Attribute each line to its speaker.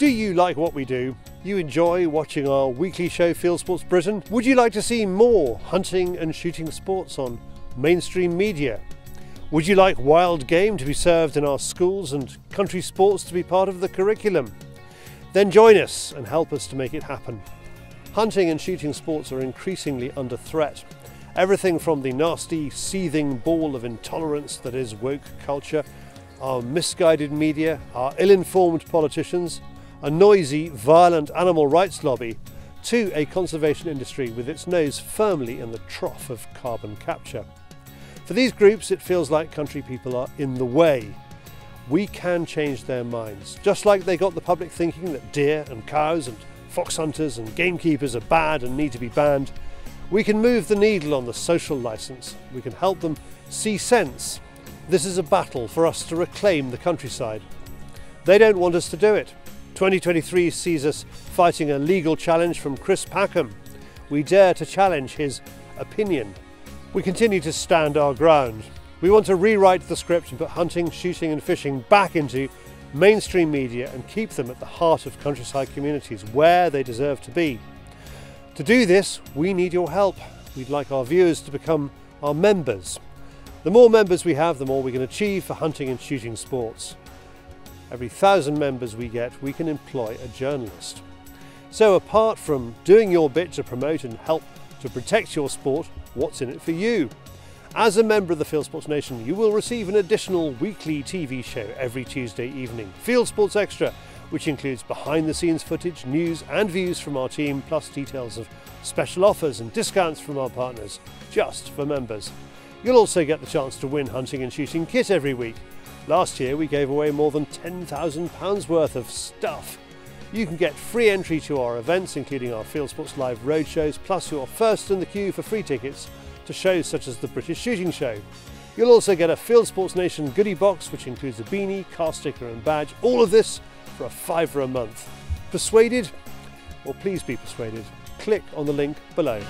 Speaker 1: Do you like what we do? You enjoy watching our weekly show Fieldsports Britain? Would you like to see more hunting and shooting sports on mainstream media? Would you like wild game to be served in our schools and country sports to be part of the curriculum? Then join us and help us to make it happen. Hunting and shooting sports are increasingly under threat. Everything from the nasty, seething ball of intolerance that is woke culture, our misguided media, our ill informed politicians, a noisy, violent animal rights lobby, to a conservation industry with its nose firmly in the trough of carbon capture. For these groups, it feels like country people are in the way. We can change their minds, just like they got the public thinking that deer and cows and fox hunters and gamekeepers are bad and need to be banned. We can move the needle on the social licence. We can help them see sense. This is a battle for us to reclaim the countryside. They don't want us to do it. 2023 sees us fighting a legal challenge from Chris Packham. We dare to challenge his opinion. We continue to stand our ground. We want to rewrite the script and put hunting, shooting, and fishing back into mainstream media and keep them at the heart of countryside communities where they deserve to be. To do this, we need your help. We'd like our viewers to become our members. The more members we have, the more we can achieve for hunting and shooting sports. Every thousand members we get, we can employ a journalist. So apart from doing your bit to promote and help to protect your sport, what's in it for you? As a member of the Fieldsports Nation, you will receive an additional weekly TV show every Tuesday evening, Fieldsports Extra, which includes behind the scenes footage, news and views from our team, plus details of special offers and discounts from our partners, just for members. You'll also get the chance to win hunting and shooting kit every week, Last year we gave away more than £10,000 worth of stuff. You can get free entry to our events, including our Fieldsports Live roadshows, plus you're first in the queue for free tickets to shows such as the British Shooting Show. You'll also get a Fieldsports Nation goodie box, which includes a beanie, car sticker and badge. All of this for a fiver a month. Persuaded? Well, please be persuaded. Click on the link below.